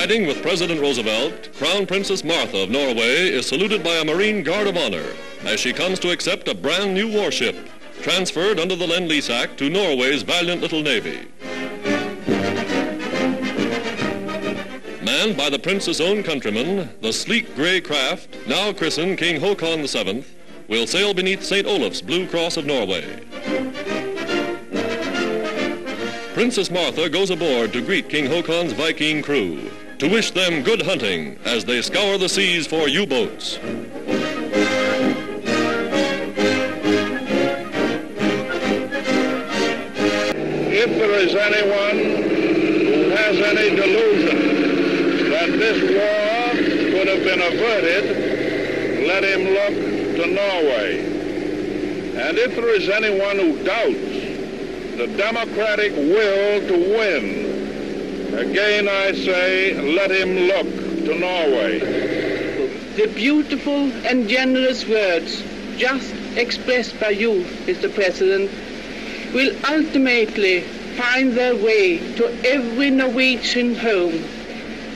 Riding with President Roosevelt, Crown Princess Martha of Norway is saluted by a Marine Guard of Honor as she comes to accept a brand new warship transferred under the Lend-Lease Act to Norway's valiant little navy. Manned by the prince's own countrymen, the sleek gray craft, now christened King Haakon VII, will sail beneath St. Olaf's Blue Cross of Norway. Princess Martha goes aboard to greet King Haakon's Viking crew, to wish them good hunting as they scour the seas for U-boats. If there is anyone who has any delusion that this war could have been averted, let him look to Norway. And if there is anyone who doubts the democratic will to win, again I say, let him look to Norway. The beautiful and generous words just expressed by you, Mr. President, will ultimately find their way to every Norwegian home.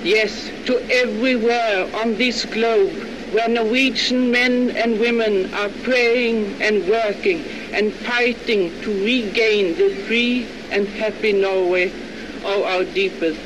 Yes, to everywhere on this globe where Norwegian men and women are praying and working and fighting to regain the free and happy Norway of our deepest